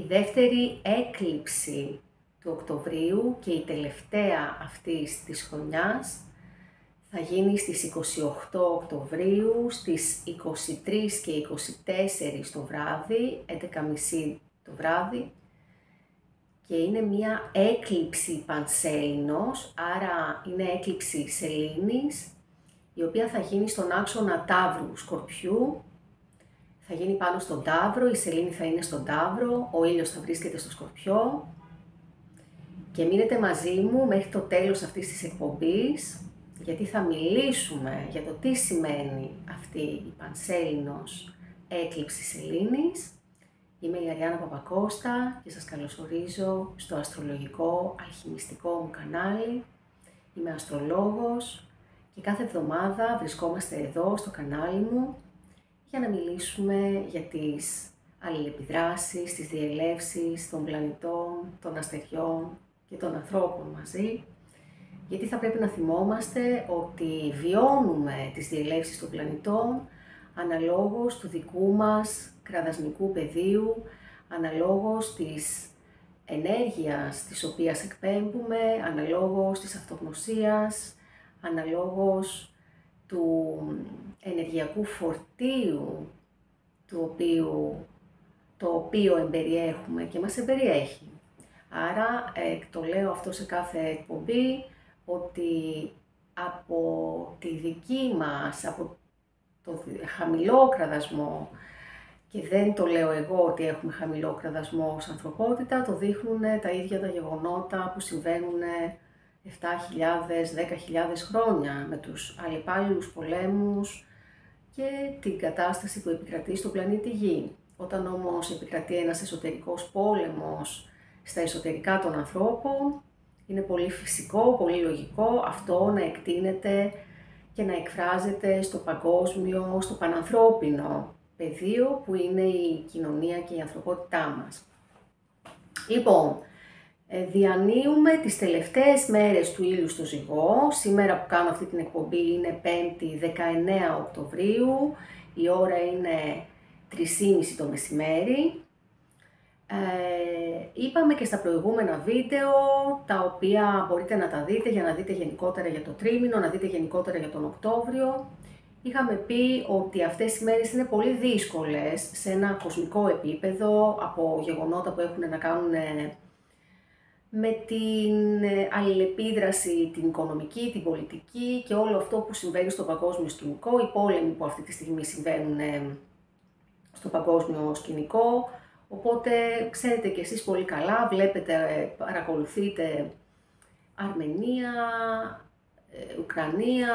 η δεύτερη έκλειψη του Οκτωβρίου και η τελευταία αυτής της χρονιάς θα γίνει στις 28 Οκτωβρίου, στις 23 και 24 το βράδυ, 11.30 το βράδυ. Και είναι μια έκλειψη πανσέλινος, άρα είναι έκλειψη σελήνης, η οποία θα γίνει στον άξονα Ταύρου Σκορπιού, θα γίνει πάνω στον Ταύρο, η σελήνη θα είναι στον Ταύρο, ο ήλιος θα βρίσκεται στο Σκορπιό και μείνετε μαζί μου μέχρι το τέλος αυτής της εκπομπής, γιατί θα μιλήσουμε για το τι σημαίνει αυτή η πανσέλινος έκλειψη σελήνης. Είμαι η Αριάννα Παπακώστα και σας καλωσορίζω στο αστρολογικό αλχημιστικό μου κανάλι. Είμαι αστρολόγος και κάθε εβδομάδα βρισκόμαστε εδώ στο κανάλι μου για να μιλήσουμε για τις αλληλεπιδράσεις, τις διελεύσεις των πλανητών, των αστεριών και των ανθρώπων μαζί. Γιατί θα πρέπει να θυμόμαστε ότι βιώνουμε τις διελεύσεις των πλανητών αναλόγως του δικού μας κραδασμικού πεδίου, αναλόγως της ενέργειας της οποίας εκπέμπουμε, αναλόγως της αυτογνωσίας, αναλόγως του ενεργειακού φορτίου του οποίου, το οποίο εμπεριέχουμε και μας εμπεριέχει. Άρα, ε, το λέω αυτό σε κάθε εκπομπή, ότι από τη δική μας, από το χαμηλό κραδασμό, και δεν το λέω εγώ ότι έχουμε χαμηλό κραδασμό ως ανθρωπότητα, το δείχνουν τα ίδια τα γεγονότα που συμβαίνουν 7.000, 10.000 χρόνια με τους αλλεπάλληλους πολέμους και την κατάσταση που επικρατεί στο πλανήτη Γη. Όταν όμως επικρατεί ένας εσωτερικός πόλεμος στα εσωτερικά των ανθρώπων, είναι πολύ φυσικό, πολύ λογικό αυτό να εκτείνεται και να εκφράζεται στο παγκόσμιο, στο πανανθρώπινο πεδίο που είναι η κοινωνία και η ανθρωπότητά μας. Λοιπόν, ε, διανύουμε τις τελευταίες μέρες του ήλιου στο ζυγό. Σήμερα που κάνω αυτή την εκπομπή είναι 5η 19 Οκτωβρίου, η ώρα είναι 3.30 το μεσημέρι. Ε, είπαμε και στα προηγούμενα βίντεο, τα οποία μπορείτε να τα δείτε για να δείτε γενικότερα για το τρίμηνο, να δείτε γενικότερα για τον Οκτώβριο. Είχαμε πει ότι αυτές οι μέρες είναι πολύ δύσκολες σε ένα κοσμικό επίπεδο από γεγονότα που έχουν να κάνουν ε, με την ε, αλληλεπίδραση, την οικονομική, την πολιτική και όλο αυτό που συμβαίνει στο παγκόσμιο σκηνικό, οι πόλεμοι που αυτή τη στιγμή συμβαίνουν στο παγκόσμιο σκηνικό, Οπότε ξέρετε κι εσείς πολύ καλά, βλέπετε, παρακολουθείτε Αρμενία, ε, Ουκρανία,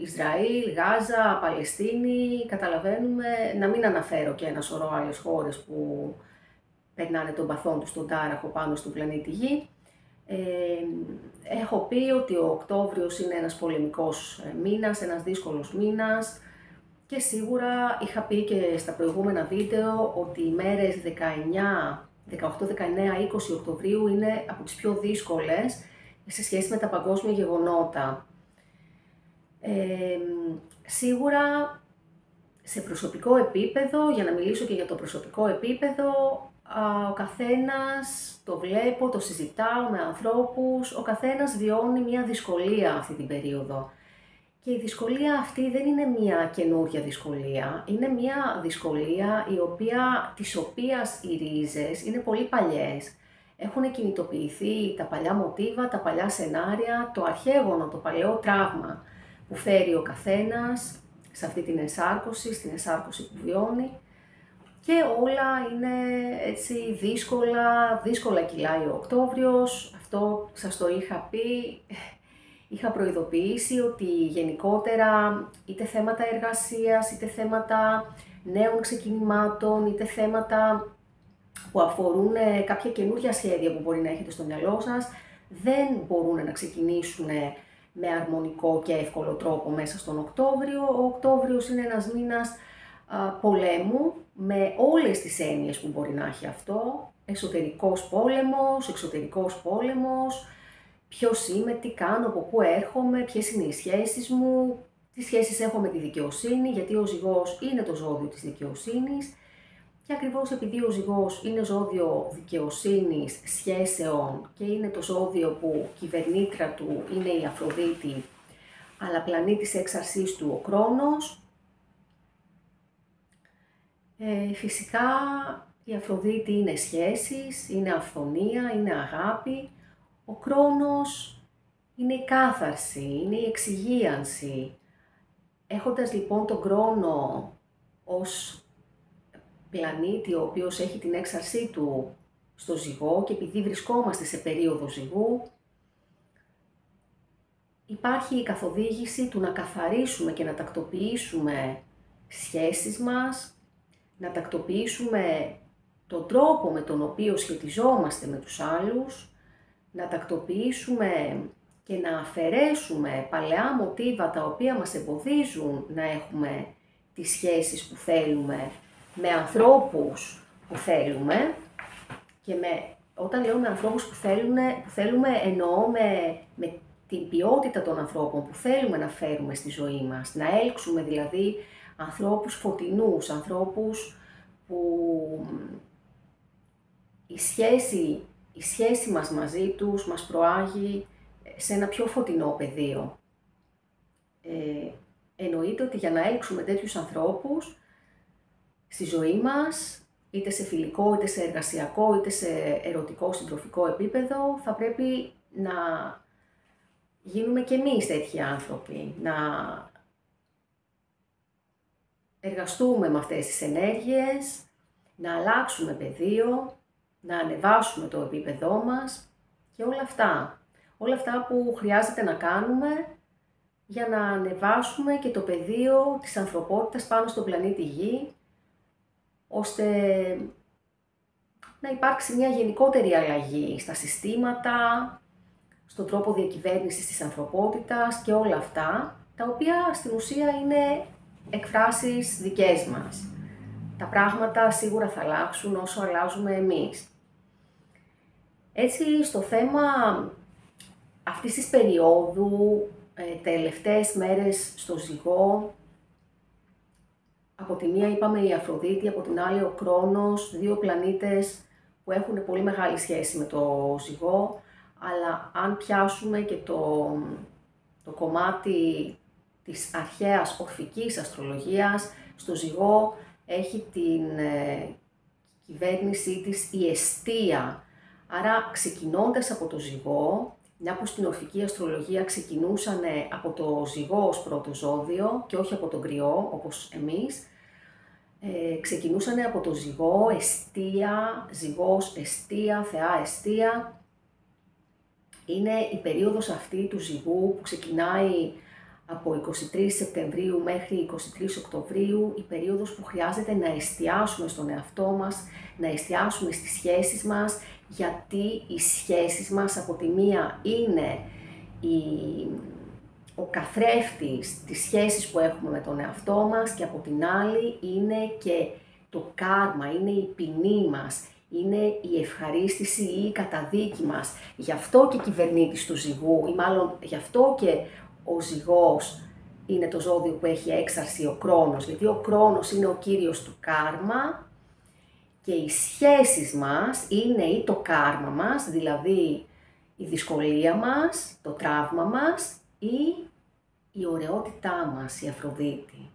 Ισραήλ, Γάζα, Παλαιστίνη, καταλαβαίνουμε, να μην αναφέρω και ένα σωρό άλλες χώρες που περνάνε τον παθόν τους στον τάραχο πάνω στον πλανήτη Γη. Ε, έχω πει ότι ο Οκτώβριος είναι ένας πολεμικός μήνας, ένας δύσκολος μήνας, και σίγουρα είχα πει και στα προηγούμενα βίντεο ότι οι μέρες 19, 18, 19, 20 Οκτωβρίου είναι από τις πιο δύσκολες σε σχέση με τα παγκόσμια γεγονότα. Ε, σίγουρα σε προσωπικό επίπεδο, για να μιλήσω και για το προσωπικό επίπεδο, ο καθένας το βλέπω, το συζητάω με ανθρώπους, ο καθένας βιώνει μια δυσκολία αυτή την περίοδο. Και η δυσκολία αυτή δεν είναι μια καινούρια δυσκολία, είναι μια δυσκολία η οποία, της οποίας οι ρίζες είναι πολύ παλιές. Έχουν κινητοποιηθεί τα παλιά μοτίβα, τα παλιά σενάρια, το αρχαίγωνο, το παλαιό τραύμα που φέρει ο καθένας σε αυτή την εσάρκωση, στην εσάρκωση που βιώνει και όλα είναι έτσι δύσκολα, δύσκολα κυλάει ο Οκτώβριος, αυτό σας το είχα πει. Είχα προειδοποιήσει ότι γενικότερα είτε θέματα εργασίας, είτε θέματα νέων ξεκινημάτων, είτε θέματα που αφορούν ε, κάποια καινούργια σχέδια που μπορεί να έχετε στο μυαλό σας, δεν μπορούν να ξεκινήσουν με αρμονικό και εύκολο τρόπο μέσα στον Οκτώβριο. Ο Οκτώβριος είναι ένας μήνας πολέμου με όλες τις έννοιες που μπορεί να έχει αυτό. Εσωτερικός πόλεμος, εξωτερικός πόλεμος, ποιος είμαι, τι κάνω, από πού έρχομαι, ποιες είναι οι σχέσεις μου, τι σχέσεις έχω με τη δικαιοσύνη, γιατί ο ζυγός είναι το ζώδιο της δικαιοσύνης Και ακριβώς επειδή ο ζυγός είναι ζώδιο δικαιοσύνης, σχέσεων και είναι το ζώδιο που κυβερνήτρα του είναι η Αφροδίτη, αλλά πλανήτης έξαρσής του ο Κρόνος, ε, φυσικά η Αφροδίτη είναι σχέσεις, είναι αυθονία, είναι αγάπη. Ο Κρόνος είναι η κάθαρση, είναι η εξυγίανση. Έχοντας λοιπόν τον Κρόνο ως πλανήτη ο οποίος έχει την έξαρσή του στο ζυγό και επειδή βρισκόμαστε σε περίοδο ζυγού, υπάρχει η καθοδήγηση του να καθαρίσουμε και να τακτοποιήσουμε σχέσεις μας, να τακτοποιήσουμε τον τρόπο με τον οποίο σχετιζόμαστε με τους άλλους, να τακτοποιήσουμε και να αφαιρέσουμε παλαιά μοτίβα τα οποία μας εμποδίζουν να έχουμε τις σχέσεις που θέλουμε με ανθρώπους που θέλουμε. Και με, όταν λέω με ανθρώπους που, θέλουμε, που θέλουμε εννοώ με, με την ποιότητα των ανθρώπων που θέλουμε να φέρουμε στη ζωή μας, να έλξουμε δηλαδή ανθρώπους φωτεινούς, ανθρώπους που η σχέση, η σχέση μας μαζί τους μας προάγει σε ένα πιο φωτεινό πεδίο. Ε, εννοείται ότι για να έλξουμε τέτοιους ανθρώπους στη ζωή μας, είτε σε φιλικό, είτε σε εργασιακό, είτε σε ερωτικό, συντροφικό επίπεδο, θα πρέπει να γίνουμε και εμείς τέτοιοι άνθρωποι, να εργαστούμε με αυτές τις ενέργειες, να αλλάξουμε πεδίο, να ανεβάσουμε το επίπεδό μας και όλα αυτά. Όλα αυτά που χρειάζεται να κάνουμε για να ανεβάσουμε και το πεδίο της ανθρωπότητας πάνω στον πλανήτη Γη, ώστε να υπάρξει μια γενικότερη αλλαγή στα συστήματα, στον τρόπο διακυβέρνησης της ανθρωπότητας και όλα αυτά, τα οποία στην ουσία είναι εκφράσεις δικές μας. Τα πράγματα σίγουρα θα αλλάξουν όσο αλλάζουμε εμείς. Έτσι, στο θέμα αυτής της περίοδου, ε, τελευταίες μέρες στο ζυγό, από τη μία είπαμε η Αφροδίτη, από την άλλη ο Κρόνος, δύο πλανήτες που έχουν πολύ μεγάλη σχέση με το ζυγό, αλλά αν πιάσουμε και το, το κομμάτι της αρχαίας ορφικής αστρολογίας, στο ζυγό έχει την ε, κυβέρνησή της η αιστεία. Άρα ξεκινώντας από το ζυγό, μια που στην ορφική αστρολογία ξεκινούσαν από το ζυγό ως πρώτο ζώδιο και όχι από τον κρυό όπως εμείς, ε, ξεκινούσαν από το ζυγό, εστία, ζυγός, εστία, θεά, εστία. Είναι η περίοδος αυτή του ζυγού που ξεκινάει από 23 Σεπτεμβρίου μέχρι 23 Οκτωβρίου, η περίοδος που χρειάζεται να εστιάσουμε στον εαυτό μας, να εστιάσουμε στις σχέσεις μας, γιατί οι σχέσεις μας από τη μία είναι η, ο καθρέφτης της σχέσης που έχουμε με τον εαυτό μας και από την άλλη είναι και το κάρμα, είναι η ποινή μας, είναι η ευχαρίστηση ή η καταδίκη μας. Γι' αυτό και κυβερνήτης του ζυγού ή μάλλον γι' αυτό και ο ζυγός είναι το ζώδιο που έχει έξαρση ο κρόνος, γιατί ο κρόνος είναι ο κύριος του κάρμα και οι σχέσεις μας είναι ή το κάρμα μας, δηλαδή η δυσκολία μας, το τραύμα μας ή η ωραιότητά μας, η Αφροδίτη.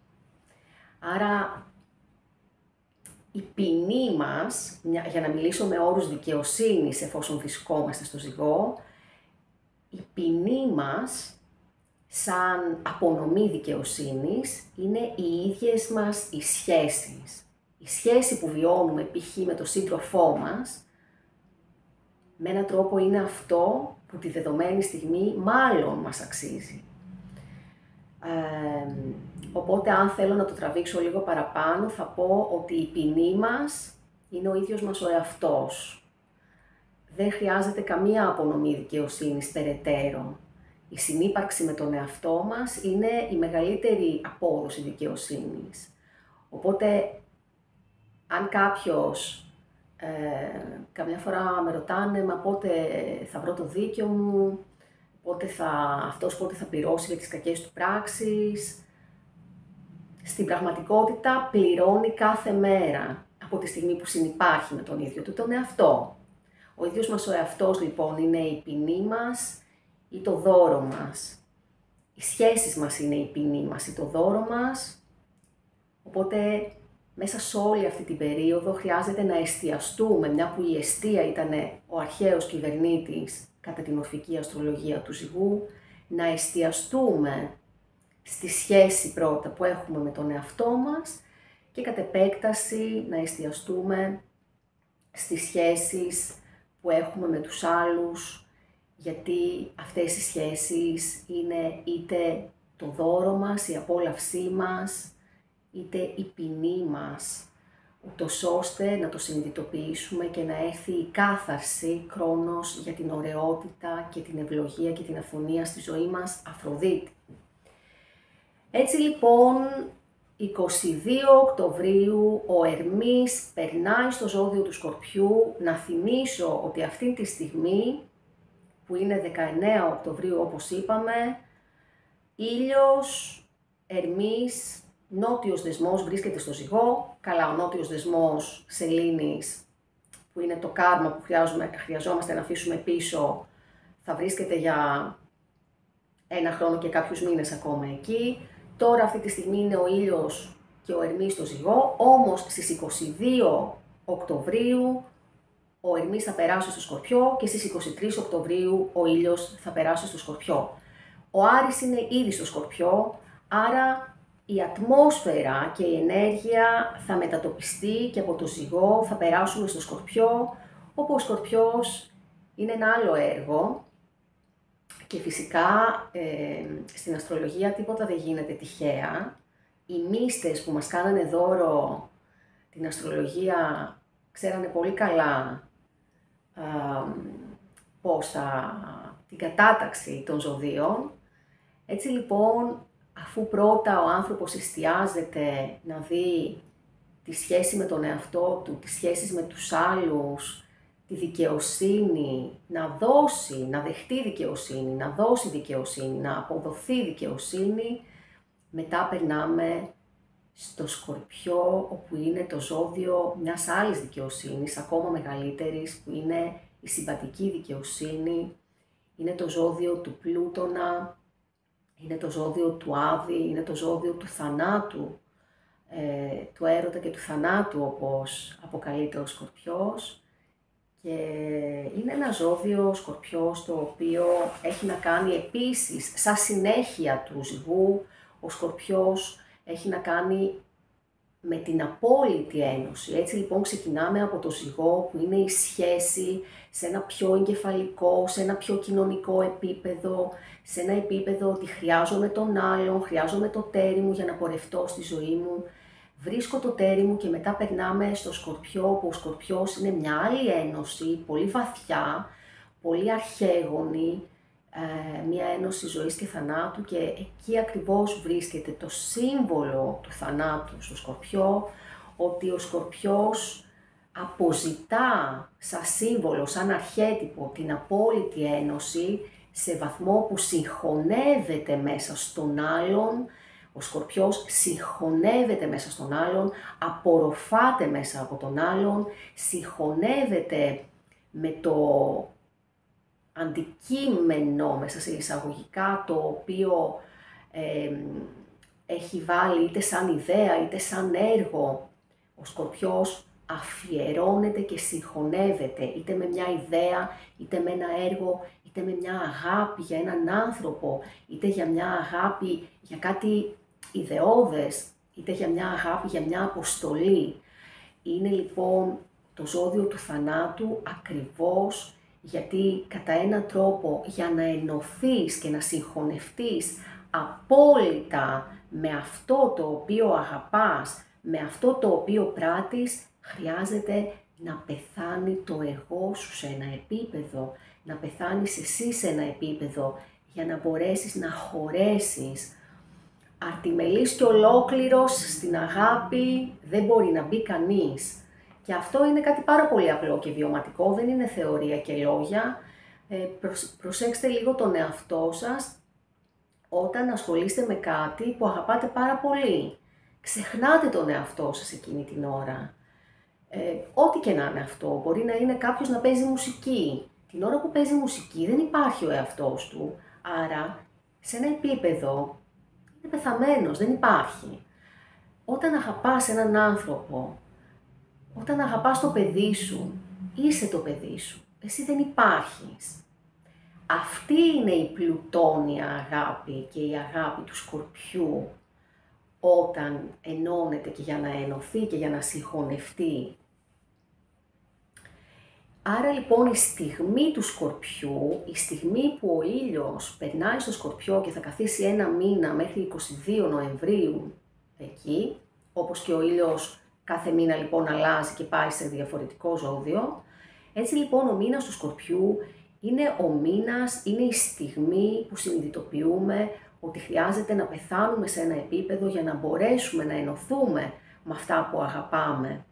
Άρα η ποινή μας, για να μιλήσω με όρους δικαιοσύνης εφόσον βρισκόμαστε στο ζυγό, η ποινή μας σαν απονομή δικαιοσύνης είναι οι ίδιες μας οι σχέσεις. Η σχέση που βιώνουμε π.χ. με τον σύντροφό μας, με έναν τρόπο είναι αυτό που τη δεδομένη στιγμή μάλλον μας αξίζει. οπότε αν θέλω να το τραβήξω λίγο παραπάνω θα πω ότι η ποινή μας είναι ο ίδιος μας ο εαυτός. Δεν χρειάζεται καμία απονομή δικαιοσύνης περαιτέρω η συνύπαρξη με τον εαυτό μας είναι η μεγαλύτερη απόδοση δικαιοσύνης. Οπότε, αν κάποιος ε, καμιά φορά με ρωτάνε, μα πότε θα βρω το δίκαιο μου, πότε θα, αυτός πότε θα πληρώσει για τις κακές του πράξεις, στην πραγματικότητα πληρώνει κάθε μέρα. από τη στιγμή που συνυπάρχει με τον ίδιο του τον εαυτό. Ο ίδιος μας ο εαυτός λοιπόν είναι η ποινή μας ή το δώρο μας. Οι σχέσεις μας είναι η ποινή μας ή το δώρο μας. Οπότε μέσα σε όλη αυτή την περίοδο χρειάζεται να εστιαστούμε, μια που η αιστεία ήταν ο αρχαίος κυβερνήτης κατά την ορφική αστρολογία του ζυγού, να εστιαστούμε στη σχέση πρώτα που έχουμε με τον εαυτό μας και κατ' επέκταση να εστιαστούμε στις σχέσεις που έχουμε με τους άλλους, γιατί αυτές οι σχέσεις είναι είτε το δώρο μας, η απόλαυσή μας, είτε η ποινή μας, ούτως ώστε να το συνειδητοποιήσουμε και να έρθει η κάθαρση, χρόνος για την ωραιότητα και την ευλογία και την αφωνία στη ζωή μας, Αφροδίτη. Έτσι λοιπόν, 22 Οκτωβρίου ο Ερμής περνάει στο ζώδιο του Σκορπιού. Να θυμίσω ότι αυτή τη στιγμή, που είναι 19 Οκτωβρίου όπως είπαμε, ήλιος, Ερμής, νότιος δεσμός βρίσκεται στο ζυγό. Καλά, ο νότιος δεσμός σελήνης, που είναι το κάρμα που χρειαζόμαστε να αφήσουμε πίσω, θα βρίσκεται για ένα χρόνο και κάποιους μήνες ακόμα εκεί. Τώρα αυτή τη στιγμή είναι ο ήλιος και ο Ερμής στο ζυγό, όμως στις 22 Οκτωβρίου ο Ερμής θα περάσει στο Σκορπιό και στις 23 Οκτωβρίου ο ήλιος θα περάσει στο Σκορπιό. Ο Άρης είναι ήδη στο Σκορπιό, άρα η ατμόσφαιρα και η ενέργεια θα μετατοπιστεί και από το ζυγό θα περάσουμε στο Σκορπιό, όπου ο Σκορπιός είναι ένα άλλο έργο και φυσικά ε, στην αστρολογία τίποτα δεν γίνεται τυχαία. Οι μύστες που μας κάνανε δώρο την αστρολογία ξέρανε πολύ καλά ε, πώς θα, την κατάταξη των ζωδίων. Έτσι λοιπόν, αφού πρώτα ο άνθρωπος εστιάζεται να δει τη σχέση με τον εαυτό του, τις σχέσεις με τους άλλους, τη δικαιοσύνη, να δώσει, να δεχτεί δικαιοσύνη, να δώσει δικαιοσύνη, να αποδοθεί δικαιοσύνη, μετά περνάμε στο σκορπιό, όπου είναι το ζώδιο μιας άλλης δικαιοσύνης, ακόμα μεγαλύτερης, που είναι η συμπατική δικαιοσύνη, είναι το ζώδιο του Πλούτονα, είναι το ζώδιο του Άδη, είναι το ζώδιο του θανάτου, ε, του έρωτα και του θανάτου, όπως αποκαλείται ο Σκορπιός. Και είναι ένα ζώδιο σκορπιός το οποίο έχει να κάνει επίσης, σαν συνέχεια του ζυγού, ο σκορπιός έχει να κάνει με την απόλυτη ένωση. Έτσι λοιπόν ξεκινάμε από το ζυγό που είναι η σχέση σε ένα πιο εγκεφαλικό, σε ένα πιο κοινωνικό επίπεδο, σε ένα επίπεδο ότι χρειάζομαι τον άλλον, χρειάζομαι το τέρι μου για να πορευτώ στη ζωή μου, βρίσκω το τέρι μου και μετά περνάμε στο σκορπιό, που ο σκορπιός είναι μια άλλη ένωση, πολύ βαθιά, πολύ αρχαίγονη, ε, μια ένωση ζωής και θανάτου και εκεί ακριβώς βρίσκεται το σύμβολο του θανάτου στο σκορπιό, ότι ο σκορπιός αποζητά σαν σύμβολο, σαν αρχέτυπο την απόλυτη ένωση σε βαθμό που συγχωνεύεται μέσα στον άλλον, ο σκορπιός συγχωνεύεται μέσα στον άλλον, απορροφάται μέσα από τον άλλον, συγχωνεύεται με το αντικείμενο μέσα σε εισαγωγικά το οποίο έχει βάλει είτε σαν ιδέα είτε σαν έργο. Ο σκορπιός αφιερώνεται και συγχωνεύεται είτε με μια ιδέα, είτε με ένα έργο, είτε με μια αγάπη για έναν άνθρωπο, είτε για μια αγάπη για κάτι ιδεώδες, είτε για μια αγάπη, για μια αποστολή. Είναι λοιπόν το ζώδιο του θανάτου ακριβώς γιατί κατά έναν τρόπο για να ενωθείς και να συγχωνευτείς απόλυτα με αυτό το οποίο αγαπάς, με αυτό το οποίο πράττεις, χρειάζεται να πεθάνει το εγώ σου σε ένα επίπεδο, να πεθάνεις εσύ σε ένα επίπεδο για να μπορέσεις να χωρέσεις αρτιμελής και ολόκληρος στην αγάπη δεν μπορεί να μπει κανείς. Και αυτό είναι κάτι πάρα πολύ απλό και βιωματικό, δεν είναι θεωρία και λόγια. Ε, προσέξτε λίγο τον εαυτό σας όταν ασχολείστε με κάτι που αγαπάτε πάρα πολύ. Ξεχνάτε τον εαυτό σας εκείνη την ώρα. Ε, ό,τι και να είναι αυτό. Μπορεί να είναι κάποιος να παίζει μουσική. Την ώρα που παίζει μουσική δεν υπάρχει ο εαυτός του. Άρα, σε ένα επίπεδο, είναι πεθαμένος, δεν υπάρχει. Όταν αγαπάς έναν άνθρωπο, όταν αγαπάς το παιδί σου, είσαι το παιδί σου. Εσύ δεν υπάρχεις. Αυτή είναι η πλουτόνια αγάπη και η αγάπη του σκορπιού όταν ενώνεται και για να ενωθεί και για να συγχωνευτεί. Άρα λοιπόν η στιγμή του σκορπιού, η στιγμή που ο ήλιος περνάει στο σκορπιό και θα καθίσει ένα μήνα μέχρι 22 Νοεμβρίου εκεί, όπως και ο ήλιος κάθε μήνα λοιπόν αλλάζει και πάει σε διαφορετικό ζώδιο, έτσι λοιπόν ο μήνας του σκορπιού είναι ο μήνας, είναι η στιγμή που συνειδητοποιούμε ότι χρειάζεται να πεθάνουμε σε ένα επίπεδο για να μπορέσουμε να ενωθούμε με αυτά που αγαπάμε.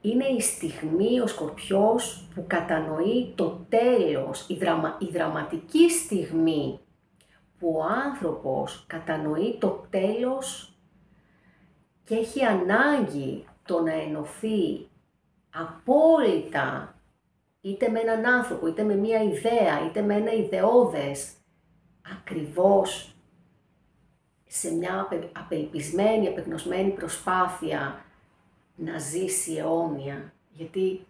Είναι η στιγμή ο Σκορπιός που κατανοεί το τέλος, η, η δραματική στιγμή που ο άνθρωπος κατανοεί το τέλος και έχει ανάγκη το να ενωθεί απόλυτα είτε με έναν άνθρωπο, είτε με μία ιδέα, είτε με ένα ιδεώδες, ακριβώς σε μια απελπισμένη, απεγνωσμένη προσπάθεια να ζήσει αιώνια. Γιατί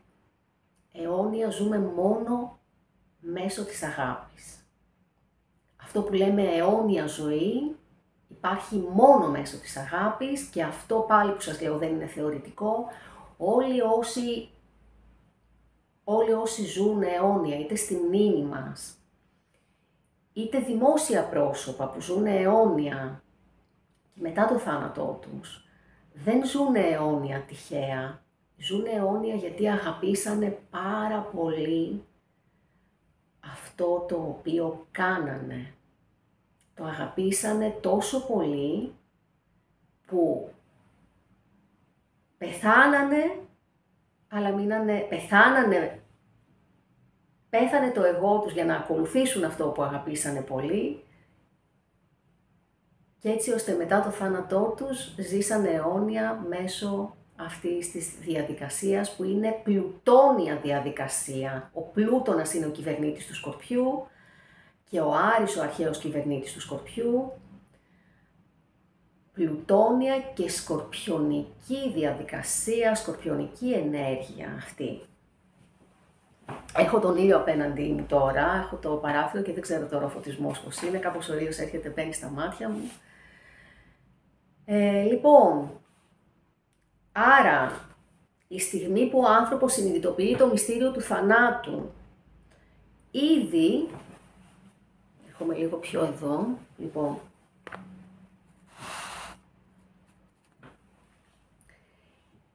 αιώνια ζούμε μόνο μέσω της αγάπης. Αυτό που λέμε αιώνια ζωή υπάρχει μόνο μέσω της αγάπης και αυτό πάλι που σας λέω δεν είναι θεωρητικό. Όλοι όσοι όλοι όσοι ζουν αιώνια, είτε στη μνήμη μας, είτε δημόσια πρόσωπα που ζουν αιώνια και μετά το θάνατό τους, δεν ζουν αιώνια τυχαία, ζουν αιώνια γιατί αγαπήσανε πάρα πολύ αυτό το οποίο κάνανε. Το αγαπήσανε τόσο πολύ που πεθάνανε αλλά μείνανε, πεθάνανε, πέθανε το εγώ τους για να ακολουθήσουν αυτό που αγαπήσανε πολύ και έτσι ώστε μετά το θάνατό τους ζήσανε αιώνια μέσω αυτής της διαδικασίας που είναι πλουτόνια διαδικασία. Ο Πλούτονας είναι ο κυβερνήτης του Σκορπιού και ο Άρης ο αρχαίος κυβερνήτης του Σκορπιού πλουτόνια και σκορπιονική διαδικασία, σκορπιονική ενέργεια αυτή. Έχω τον ήλιο απέναντί μου τώρα, έχω το παράθυρο και δεν ξέρω τώρα ο φωτισμός πώς είναι, κάπως ο ήλιος έρχεται, μπαίνει στα μάτια μου. Ε, λοιπόν, άρα η στιγμή που ο άνθρωπος συνειδητοποιεί το μυστήριο του θανάτου, ήδη, έχουμε λίγο πιο εδώ, λοιπόν,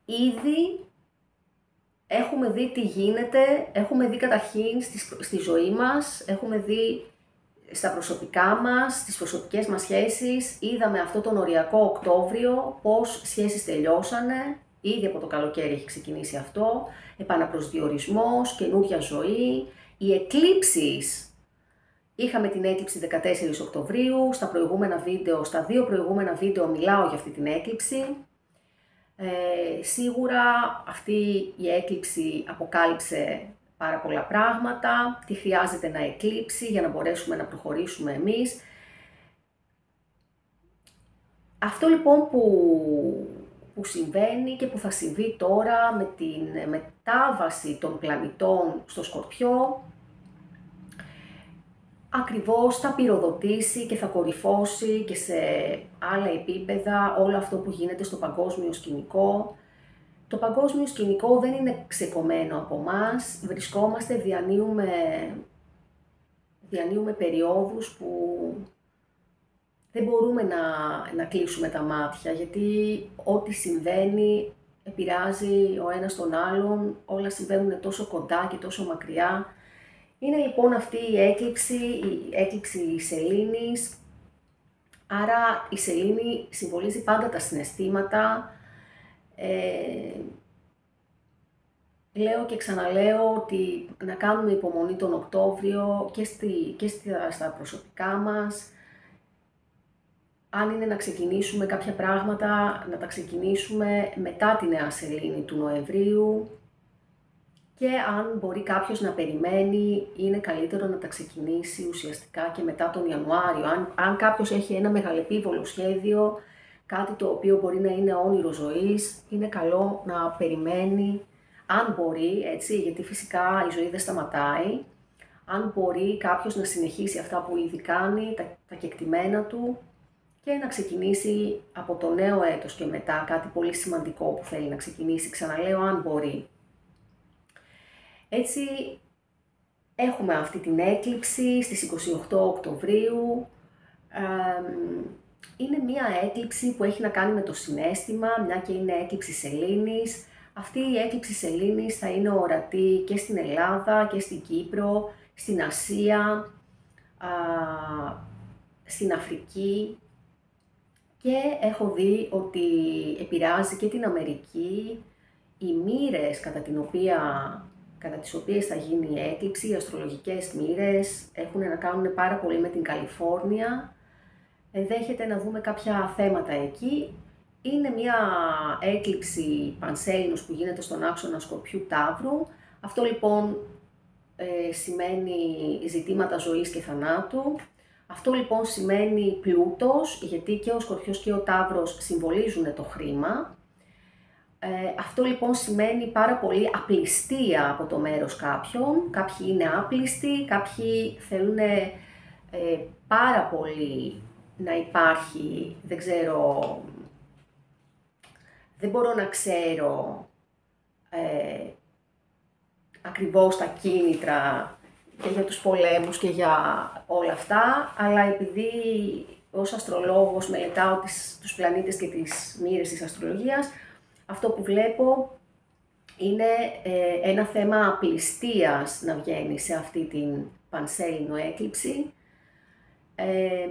ήδη έχουμε δει τι γίνεται, έχουμε δει καταρχήν στη, στη ζωή μας, έχουμε δει στα προσωπικά μας, στις προσωπικές μας σχέσεις, είδαμε αυτό τον οριακό Οκτώβριο, πώς σχέσεις τελειώσανε, ήδη από το καλοκαίρι έχει ξεκινήσει αυτό, επαναπροσδιορισμός, καινούρια ζωή, οι εκλήψεις Είχαμε την έκλειψη 14 Οκτωβρίου, στα προηγούμενα βίντεο, στα δύο προηγούμενα βίντεο μιλάω για αυτή την έκλειψη. Ε, σίγουρα αυτή η έκλειψη αποκάλυψε πάρα πολλά πράγματα, τι χρειάζεται να εκλείψει για να μπορέσουμε να προχωρήσουμε εμείς. Αυτό λοιπόν που, που συμβαίνει και που θα συμβεί τώρα με την μετάβαση των πλανητών στο Σκορπιό, ακριβώς θα πυροδοτήσει και θα κορυφώσει και σε άλλα επίπεδα όλο αυτό που γίνεται στο παγκόσμιο σκηνικό. Το παγκόσμιο σκηνικό δεν είναι ξεκομμένο από μας, βρισκόμαστε, διανύουμε, διανύουμε περιόδους που δεν μπορούμε να, να κλείσουμε τα μάτια, γιατί ό,τι συμβαίνει επηρεάζει ο ένας τον άλλον, όλα συμβαίνουν τόσο κοντά και τόσο μακριά, είναι λοιπόν αυτή η έκλειψη, η έκλειψη της σελήνης, άρα η σελήνη συμβολίζει πάντα τα συναισθήματα. Ε, λέω και ξαναλέω ότι να κάνουμε υπομονή τον Οκτώβριο και, στη, και στα προσωπικά μας, αν είναι να ξεκινήσουμε κάποια πράγματα, να τα ξεκινήσουμε μετά τη Νέα Σελήνη του Νοεμβρίου και αν μπορεί κάποιος να περιμένει, είναι καλύτερο να τα ξεκινήσει ουσιαστικά και μετά τον Ιανουάριο. Αν, αν κάποιος έχει ένα μεγαλεπίβολο σχέδιο, κάτι το οποίο μπορεί να είναι όνειρο ζωής, είναι καλό να περιμένει, αν μπορεί, έτσι, γιατί φυσικά η ζωή δεν σταματάει, αν μπορεί κάποιος να συνεχίσει αυτά που ήδη κάνει, τα, τα κεκτημένα του και να ξεκινήσει από το νέο έτος και μετά κάτι πολύ σημαντικό που θέλει να ξεκινήσει, ξαναλέω αν μπορεί. Έτσι, έχουμε αυτή την έκλειψη στις 28 Οκτωβρίου. Είναι μία έκλειψη που έχει να κάνει με το συνέστημα, μια και είναι έκλειψη σελήνης. Αυτή η έκλειψη σελήνης θα είναι ορατή και στην Ελλάδα και στην Κύπρο, στην Ασία, στην Αφρική και έχω δει ότι επηρεάζει και την Αμερική οι μοίρες κατά, την οποία, κατά τις οποίες θα γίνει η έκλειψη, οι αστρολογικές μοίρες έχουν να κάνουν πάρα πολύ με την Καλιφόρνια. Ενδέχεται να δούμε κάποια θέματα εκεί. Είναι μια έκλειψη πανσέλινος που γίνεται στον άξονα Σκορπιού Ταύρου. Αυτό λοιπόν ε, σημαίνει ζητήματα ζωής και θανάτου. Αυτό λοιπόν σημαίνει πλούτος, γιατί και ο Σκορπιός και ο Ταύρος συμβολίζουν το χρήμα. Ε, αυτό λοιπόν σημαίνει πάρα πολύ απληστία από το μέρος κάποιων. Κάποιοι είναι άπλιστοι, κάποιοι θέλουν ε, πάρα πολύ να υπάρχει, δεν ξέρω, δεν μπορώ να ξέρω ε, ακριβώς τα κίνητρα και για τους πολέμους και για όλα αυτά, αλλά επειδή ως αστρολόγος μελετάω τις, τους πλανήτες και τις μοίρες της αστρολογίας, αυτό που βλέπω είναι ε, ένα θέμα απληστίας να βγαίνει σε αυτή την πανσέλινο έκλειψη. Ε,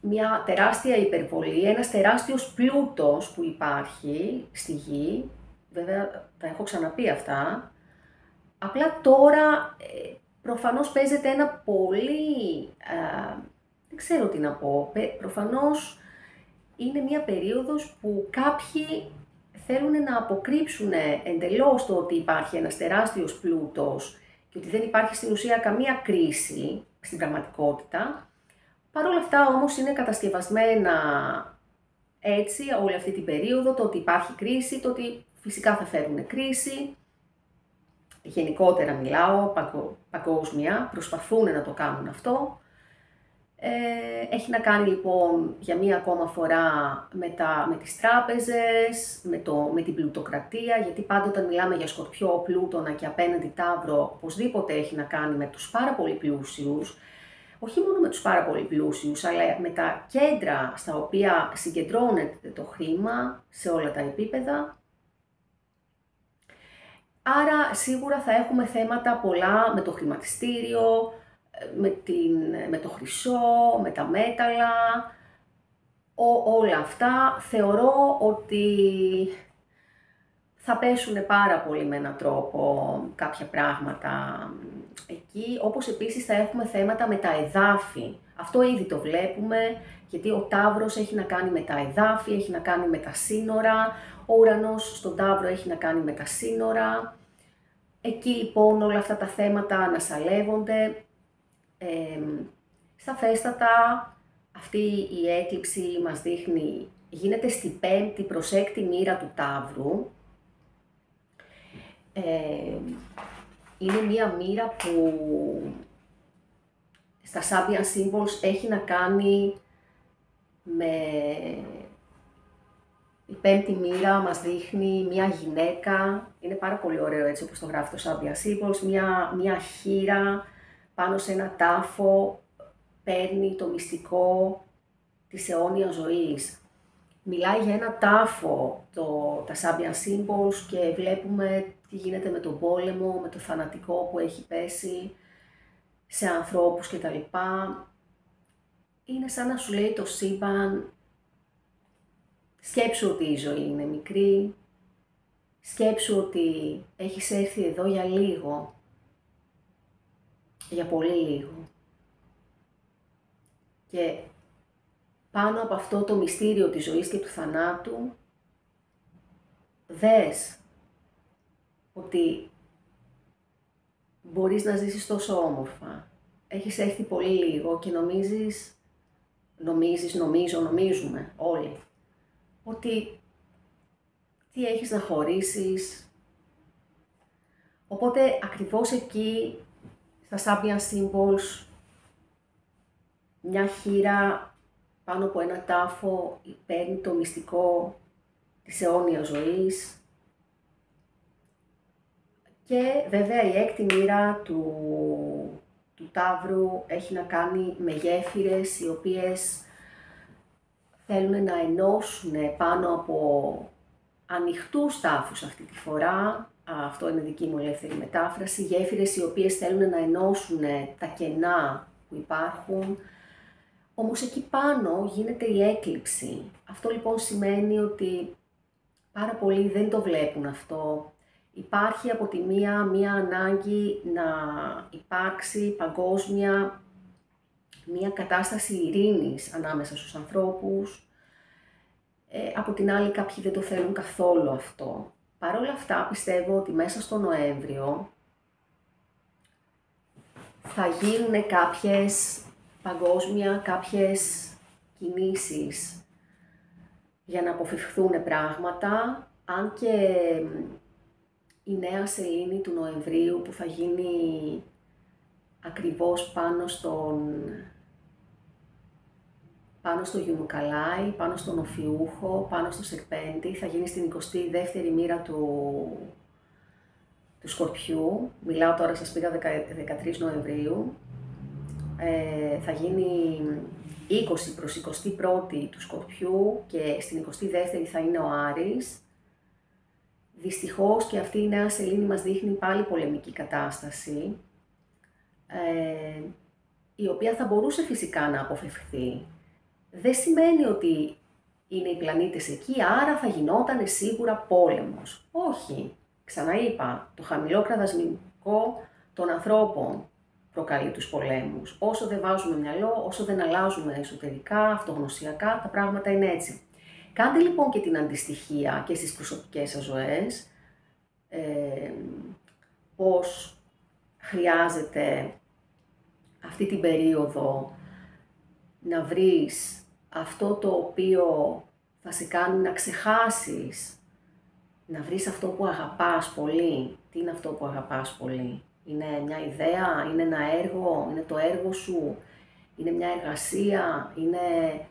μια τεράστια υπερβολή, ένας τεράστιος πλούτος που υπάρχει στη γη, βέβαια τα έχω ξαναπεί αυτά, απλά τώρα ε, προφανώς παίζεται ένα πολύ, δεν ξέρω τι να πω, προφανώς είναι μια περίοδος που κάποιοι θέλουν να αποκρύψουν εντελώς το ότι υπάρχει ένας τεράστιος πλούτος και ότι δεν υπάρχει στην ουσία καμία κρίση στην πραγματικότητα. Παρ' όλα αυτά όμως είναι κατασκευασμένα έτσι όλη αυτή την περίοδο, το ότι υπάρχει κρίση, το ότι φυσικά θα φέρουν κρίση, γενικότερα μιλάω, παγκόσμια, προσπαθούν να το κάνουν αυτό. Ε, έχει να κάνει λοιπόν για μία ακόμα φορά με, τα, με τις τράπεζες, με, το, με την πλουτοκρατία, γιατί πάντα όταν μιλάμε για σκορπιό, πλούτονα και απέναντι τάβρο, οπωσδήποτε έχει να κάνει με τους πάρα πολύ πλούσιους, όχι μόνο με τους πάρα πολύ πλούσιους, αλλά με τα κέντρα στα οποία συγκεντρώνεται το χρήμα σε όλα τα επίπεδα, Άρα σίγουρα θα έχουμε θέματα πολλά με το χρηματιστήριο, με, την, με το χρυσό, με τα μέταλλα, ό, όλα αυτά. Θεωρώ ότι θα πέσουν πάρα πολύ με έναν τρόπο κάποια πράγματα εκεί, όπως επίσης θα έχουμε θέματα με τα εδάφη. Αυτό ήδη το βλέπουμε, γιατί ο Ταύρος έχει να κάνει με τα εδάφη, έχει να κάνει με τα σύνορα, ο ουρανός στον Ταύρο έχει να κάνει με τα σύνορα. Εκεί λοιπόν όλα αυτά τα θέματα ανασαλεύονται. Ε, σαφέστατα αυτή η έκλειψη μας δείχνει, γίνεται στη πέμπτη προσέκτη μοίρα του Ταύρου. Ε, είναι μία μοίρα που στα Sabian Symbols έχει να κάνει με η πέμπτη μοίρα μας δείχνει μια γυναίκα, είναι πάρα πολύ ωραίο έτσι όπως το γράφει το Σάμπια Σίμπολς, μια, μια χείρα πάνω σε ένα τάφο, παίρνει το μυστικό της αιώνιας ζωής. Μιλάει για ένα τάφο το, τα Sabian Symbols και βλέπουμε τι γίνεται με τον πόλεμο, με το θανατικό που έχει πέσει σε ανθρώπους κτλ. Είναι σαν να σου λέει το σύμπαν Σκέψου ότι η ζωή είναι μικρή. Σκέψου ότι έχεις έρθει εδώ για λίγο. Για πολύ λίγο. Και πάνω από αυτό το μυστήριο της ζωής και του θανάτου, δες ότι μπορείς να ζήσεις τόσο όμορφα. Έχεις έρθει πολύ λίγο και νομίζεις, νομίζεις, νομίζω, νομίζουμε όλοι, ότι τι έχεις να χωρίσεις. Οπότε ακριβώς εκεί, στα Sabian Symbols, μια χείρα πάνω από ένα τάφο παίρνει το μυστικό της αιώνιας ζωής. Και βέβαια η έκτη μοίρα του, του Ταύρου έχει να κάνει με γέφυρες οι οποίες θέλουν να ενώσουν πάνω από ανοιχτούς τάφους αυτή τη φορά, αυτό είναι δική μου ελεύθερη μετάφραση, γέφυρες οι οποίες θέλουν να ενώσουν τα κενά που υπάρχουν, όμως εκεί πάνω γίνεται η έκλειψη. Αυτό λοιπόν σημαίνει ότι πάρα πολλοί δεν το βλέπουν αυτό. Υπάρχει από τη μία μία ανάγκη να υπάρξει παγκόσμια μία κατάσταση ειρήνης ανάμεσα στους ανθρώπους. Ε, από την άλλη κάποιοι δεν το θέλουν καθόλου αυτό. Παρ' όλα αυτά πιστεύω ότι μέσα στο Νοέμβριο θα γίνουν κάποιες παγκόσμια, κάποιες κινήσεις για να αποφευχθούν πράγματα, αν και η νέα σελήνη του Νοεμβρίου που θα γίνει ακριβώς πάνω στον πάνω στο Γιουμουκαλάι, πάνω στον Οφιούχο, πάνω στο Σερπέντι, θα γίνει στην 22η μοίρα του, του Σκορπιού. Μιλάω τώρα, σας πήγα 13 Νοεμβρίου. Ε, θα γίνει 20 προς 21η του Σκορπιού και στην 22η θα είναι ο Άρης. Δυστυχώς και αυτή η νέα σελήνη μας δείχνει πάλι πολεμική κατάσταση, ε, η οποία θα μπορούσε φυσικά να αποφευχθεί. Δεν σημαίνει ότι είναι οι πλανήτες εκεί, άρα θα γινόταν σίγουρα πόλεμος. Όχι. Ξαναείπα, το χαμηλό κραδασμικό των ανθρώπων προκαλεί τους πολέμους. Όσο δεν βάζουμε μυαλό, όσο δεν αλλάζουμε εσωτερικά, αυτογνωσιακά, τα πράγματα είναι έτσι. Κάντε λοιπόν και την αντιστοιχεία και στις προσωπικές σας ζωές, ε, πώς χρειάζεται αυτή την περίοδο να βρεις αυτό το οποίο θα σε κάνει να ξεχάσεις, να βρεις αυτό που αγαπάς πολύ. Τι είναι αυτό που αγαπάς πολύ; Είναι μια ιδέα, είναι ένα έργο, είναι το έργο σου, είναι μια εργασία, είναι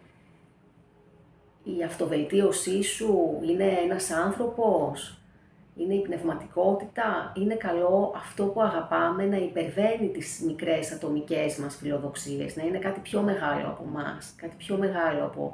η αυτοβελτίωσή σου, είναι ένας άνθρωπος, είναι η πνευματικότητα, είναι καλό αυτό που αγαπάμε να υπερβαίνει τις μικρές ατομικές μας φιλοδοξίες, να είναι κάτι πιο μεγάλο από μας, κάτι πιο μεγάλο από...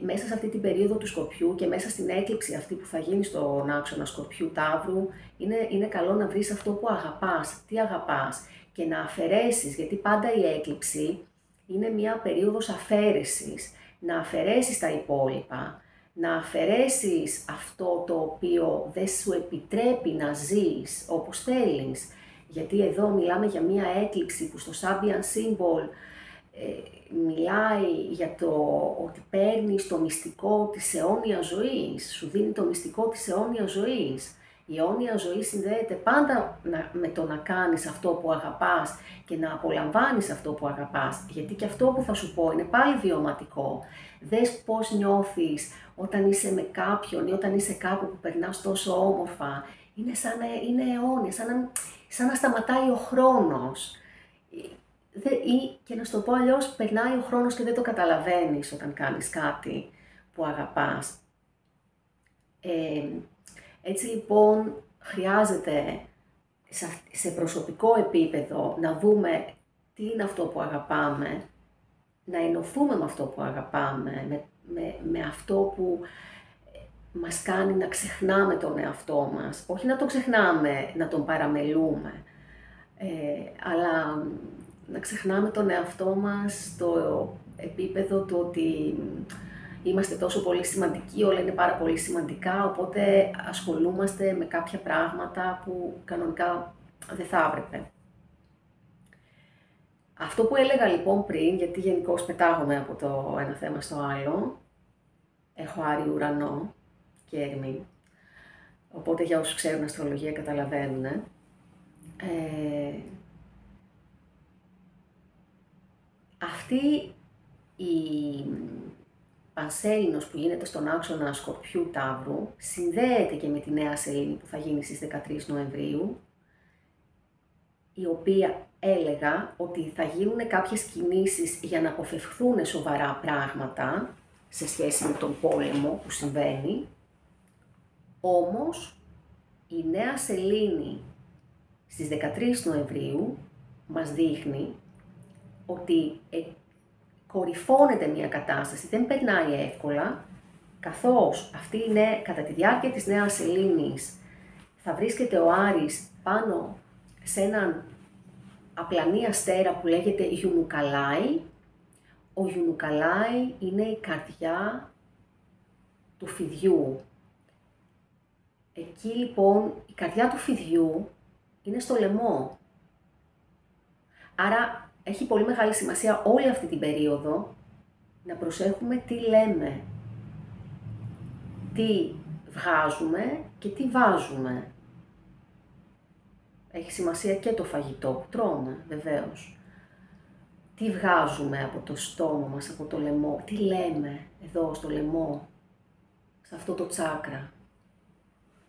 Μέσα σε αυτή την περίοδο του Σκορπιού και μέσα στην έκλειψη αυτή που θα γίνει στον άξονα Σκορπιού Ταύρου, είναι, είναι καλό να βρεις αυτό που αγαπάς, τι αγαπάς; Και να αφαιρέσεις, γιατί πάντα η έκλειψη είναι μια περίοδος αφαίρεσης, να αφαιρέσεις τα υπόλοιπα, να αφαιρέσεις αυτό το οποίο δεν σου επιτρέπει να ζεις όπως θέλεις. Γιατί εδώ μιλάμε για μία έκλειψη που στο Sabian Symbol ε, μιλάει για το ότι παίρνεις το μυστικό της αιώνιας ζωής, σου δίνει το μυστικό της αιώνιας ζωής. Η αιώνια ζωή συνδέεται πάντα με το να κάνεις αυτό που αγαπάς και να απολαμβάνεις αυτό που αγαπάς. Γιατί και αυτό που θα σου πω είναι πάλι βιωματικό. Δες πώς νιώθεις όταν είσαι με κάποιον ή όταν είσαι κάπου που περνάς τόσο όμορφα. Είναι σαν να είναι αιώνια, σαν να, σαν να σταματάει ο χρόνος. Ή, και να σου το πω αλλιώς, περνάει ο χρόνος και δεν το καταλαβαίνεις όταν κάνεις κάτι που αγαπάς. Ε, έτσι λοιπόν χρειάζεται σε προσωπικό επίπεδο να δούμε τι είναι αυτό που αγαπάμε, να ενωθούμε με αυτό που αγαπάμε, με, με, με αυτό που μας κάνει να ξεχνάμε τον εαυτό μας. Όχι να τον ξεχνάμε, να τον παραμελούμε, ε, αλλά να ξεχνάμε τον εαυτό μας στο επίπεδο του ότι είμαστε τόσο πολύ σημαντικοί, όλα είναι πάρα πολύ σημαντικά, οπότε ασχολούμαστε με κάποια πράγματα που κανονικά δεν θα έπρεπε. Αυτό που έλεγα λοιπόν πριν, γιατί γενικώ πετάγομαι από το ένα θέμα στο άλλο, έχω Άρη Ουρανό και Ερμή, οπότε για όσους ξέρουν αστρολογία καταλαβαίνουν, ε, αυτή η πανσέλινος που γίνεται στον άξονα Σκορπιού Ταύρου συνδέεται και με τη νέα σελήνη που θα γίνει στις 13 Νοεμβρίου, η οποία έλεγα ότι θα γίνουν κάποιες κινήσεις για να αποφευχθούν σοβαρά πράγματα σε σχέση με τον πόλεμο που συμβαίνει, όμως η νέα σελήνη στις 13 Νοεμβρίου μας δείχνει ότι ε, κορυφώνεται μια κατάσταση, δεν περνάει εύκολα, καθώς αυτή είναι κατά τη διάρκεια της νέας σελήνης θα βρίσκεται ο Άρης πάνω σε έναν απλανή αστέρα που λέγεται Γιουνουκαλάι. Ο Γιουνουκαλάι είναι η καρδιά του φιδιού. Εκεί λοιπόν η καρδιά του φιδιού είναι στο λαιμό. Άρα έχει πολύ μεγάλη σημασία όλη αυτή την περίοδο να προσέχουμε τι λέμε, τι βγάζουμε και τι βάζουμε. Έχει σημασία και το φαγητό που τρώμε, βεβαίως. Τι βγάζουμε από το στόμα μας, από το λαιμό, τι λέμε εδώ στο λαιμό, σε αυτό το τσάκρα.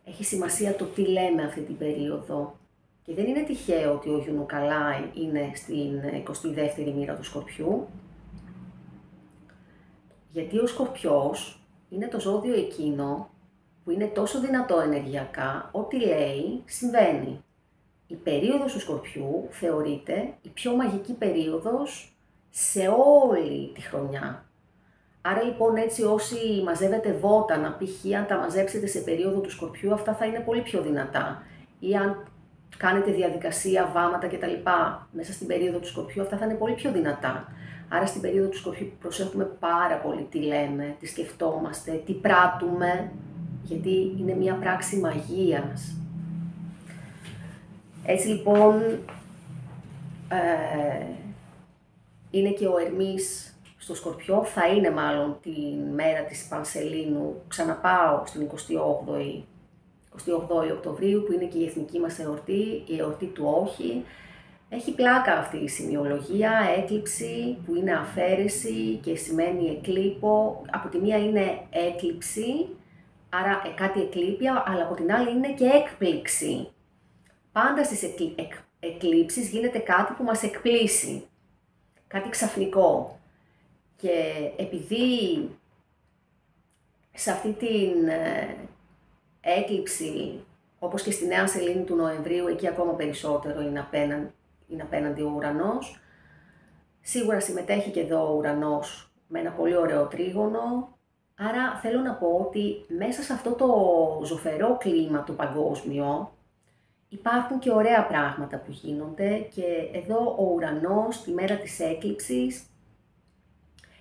Έχει σημασία το τι λέμε αυτή την περίοδο. Και δεν είναι τυχαίο ότι ο Γιουνουκαλάη είναι στην 22η μοίρα του Σκορπιού, γιατί ο Σκορπιός είναι το ζώδιο εκείνο που είναι τόσο δυνατό ενεργειακά, ό,τι λέει συμβαίνει η περίοδος του Σκορπιού θεωρείται η πιο μαγική περίοδος σε όλη τη χρονιά. Άρα λοιπόν έτσι όσοι μαζεύετε βότανα, π.χ. αν τα μαζέψετε σε περίοδο του Σκορπιού, αυτά θα είναι πολύ πιο δυνατά. Ή αν κάνετε διαδικασία, βάματα κτλ. μέσα στην περίοδο του Σκορπιού, αυτά θα είναι πολύ πιο δυνατά. Άρα στην περίοδο του Σκορπιού προσέχουμε πάρα πολύ τι λέμε, τι σκεφτόμαστε, τι πράττουμε, γιατί είναι μια πράξη μαγείας. Έτσι λοιπόν, ε, είναι και ο Ερμής στο Σκορπιό, θα είναι μάλλον την μέρα της Πανσελίνου, ξαναπάω στην 28η, 28η Οκτωβρίου που είναι και η εθνική μας εορτή, η εορτή του όχι. Έχει πλάκα αυτή η σημειολογία, έκλειψη που είναι αφαίρεση και σημαίνει εκλείπω. Από τη μία είναι έκλειψη, άρα κάτι εκλείπια, αλλά από την άλλη είναι και έκπληξη πάντα στις εκλήψεις γίνεται κάτι που μας εκπλήσει, κάτι ξαφνικό. Και επειδή σε αυτή την ε, έκλειψη, όπως και στη νέα σελήνη του Νοεμβρίου, εκεί ακόμα περισσότερο είναι απέναντι, είναι απέναντι ο ουρανός, σίγουρα συμμετέχει και εδώ ο ουρανός με ένα πολύ ωραίο τρίγωνο, άρα θέλω να πω ότι μέσα σε αυτό το ζωφερό κλίμα το παγκόσμιο, υπάρχουν και ωραία πράγματα που γίνονται και εδώ ο ουρανός τη μέρα της έκλειψης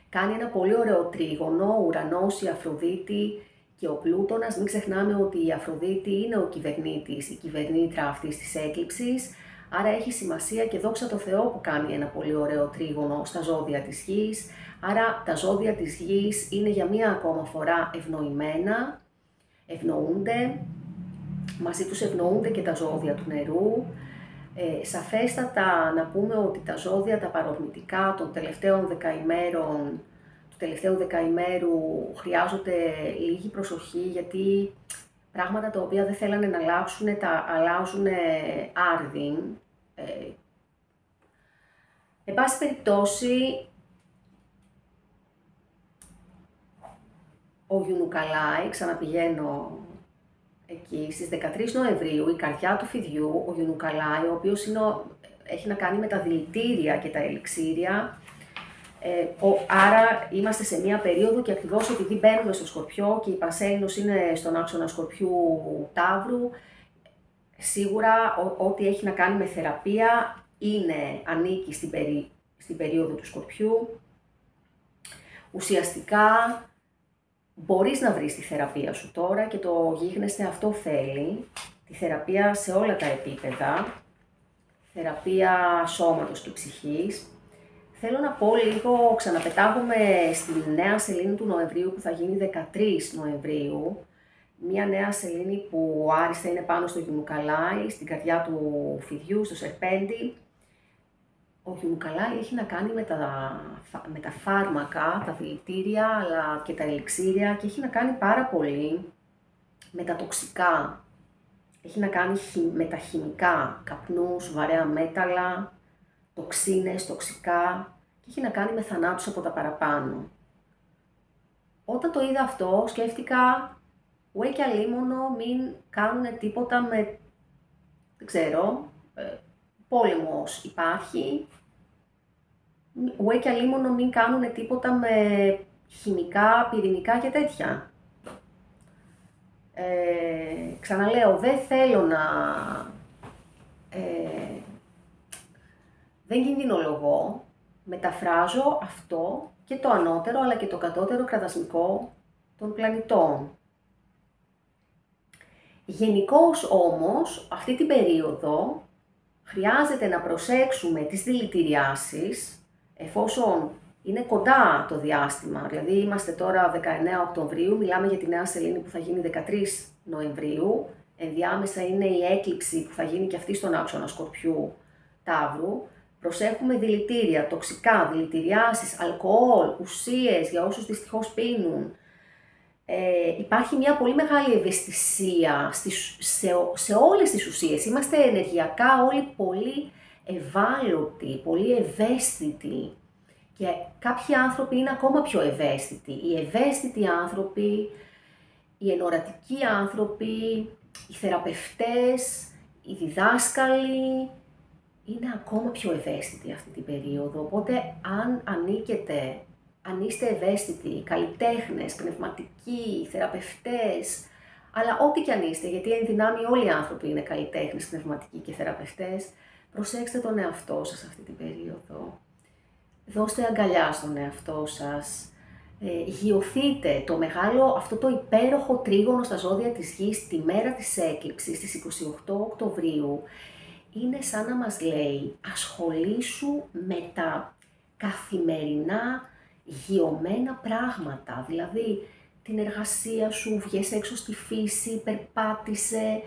κάνει ένα πολύ ωραίο τρίγωνο, ο ουρανός, η Αφροδίτη και ο Πλούτονας. Μην ξεχνάμε ότι η Αφροδίτη είναι ο κυβερνήτης, η κυβερνήτρα αυτής της έκλειψης, άρα έχει σημασία και δόξα τω Θεώ που κάνει ένα πολύ ωραίο τρίγωνο στα ζώδια της Γης, άρα τα ζώδια της Γης είναι για μία ακόμα φορά ευνοημένα, ευνοούνται, μαζί τους ευνοούνται και τα ζώδια του νερού. Ε, σαφέστατα να πούμε ότι τα ζώδια, τα παρορμητικά των τελευταίων δεκαημέρων, του τελευταίου δεκαημέρου χρειάζονται λίγη προσοχή γιατί πράγματα τα οποία δεν θέλανε να αλλάξουν, τα αλλάζουν άρδιν. Ε, εν πάση περιπτώσει, ο Γιουνουκαλάη, ξαναπηγαίνω εκεί στις 13 Νοεμβρίου η καρδιά του φιδιού, ο Γιουνουκαλάη, ο οποίος είναι, έχει να κάνει με τα δηλητήρια και τα ελιξήρια, ε, άρα είμαστε σε μια περίοδο και ακριβώς επειδή μπαίνουμε στο Σκορπιό και η Πασέλινος είναι στον άξονα Σκορπιού Ταύρου, σίγουρα ό,τι έχει να κάνει με θεραπεία είναι, ανήκει στην, περί, στην περίοδο του Σκορπιού. Ουσιαστικά μπορείς να βρεις τη θεραπεία σου τώρα και το γίγνεσθε αυτό θέλει, τη θεραπεία σε όλα τα επίπεδα, θεραπεία σώματος και ψυχής, Θέλω να πω λίγο, ξαναπετάγουμε στη νέα σελήνη του Νοεμβρίου που θα γίνει 13 Νοεμβρίου. Μια νέα σελήνη που ο Άρης είναι πάνω στο Γιουνουκαλάι, στην καρδιά του φιδιού, στο Σερπέντι. Ο Γιουνουκαλάι έχει να κάνει με τα, με τα φάρμακα, τα δηλητήρια αλλά και τα ελιξήρια και έχει να κάνει πάρα πολύ με τα τοξικά. Έχει να κάνει με τα χημικά, καπνούς, βαρέα μέταλλα, τοξίνες, τοξικά και έχει να κάνει με θανάτους από τα παραπάνω. Όταν το είδα αυτό, σκέφτηκα, ουέ και αλίμονο μην κάνουν τίποτα με, δεν ξέρω, ε, πόλεμος υπάρχει, ουέ και αλίμονο μην κάνουν τίποτα με χημικά, πυρηνικά και τέτοια. Ε, ξαναλέω, δεν θέλω να ε, δεν κινδυνολογώ, μεταφράζω αυτό και το ανώτερο αλλά και το κατώτερο κραδασμικό των πλανητών. Γενικώς όμως, αυτή την περίοδο χρειάζεται να προσέξουμε τις δηλητηριάσεις, εφόσον είναι κοντά το διάστημα, δηλαδή είμαστε τώρα 19 Οκτωβρίου, μιλάμε για τη νέα σελήνη που θα γίνει 13 Νοεμβρίου, ενδιάμεσα είναι η έκλειψη που θα γίνει και αυτή στον άξονα Σκορπιού Ταύρου, προσέχουμε δηλητήρια, τοξικά, δηλητηριάσεις, αλκοόλ, ουσίες για όσους δυστυχώς πίνουν. Ε, υπάρχει μια πολύ μεγάλη ευαισθησία στις, σε, σε όλες τις ουσίες. Είμαστε ενεργειακά όλοι πολύ ευάλωτοι, πολύ ευαίσθητοι. Και κάποιοι άνθρωποι είναι ακόμα πιο ευαίσθητοι. Οι ευαίσθητοι άνθρωποι, οι ενορατικοί άνθρωποι, οι θεραπευτές, οι διδάσκαλοι, είναι ακόμα πιο ευαίσθητοι αυτή την περίοδο. Οπότε αν ανήκετε, αν είστε ευαίσθητοι, καλλιτέχνες, πνευματικοί, θεραπευτές, αλλά ό,τι και αν είστε, γιατί εν δυνάμει όλοι οι άνθρωποι είναι καλλιτέχνες, πνευματικοί και θεραπευτές, προσέξτε τον εαυτό σας αυτή την περίοδο. Δώστε αγκαλιά στον εαυτό σας. Ε, γιωθείτε το μεγάλο, αυτό το υπέροχο τρίγωνο στα ζώδια της γης τη μέρα της έκλειψης, στις 28 Οκτωβρίου, είναι σαν να μας λέει ασχολήσου με τα καθημερινά γιωμένα πράγματα, δηλαδή την εργασία σου, βγες έξω στη φύση, περπάτησε,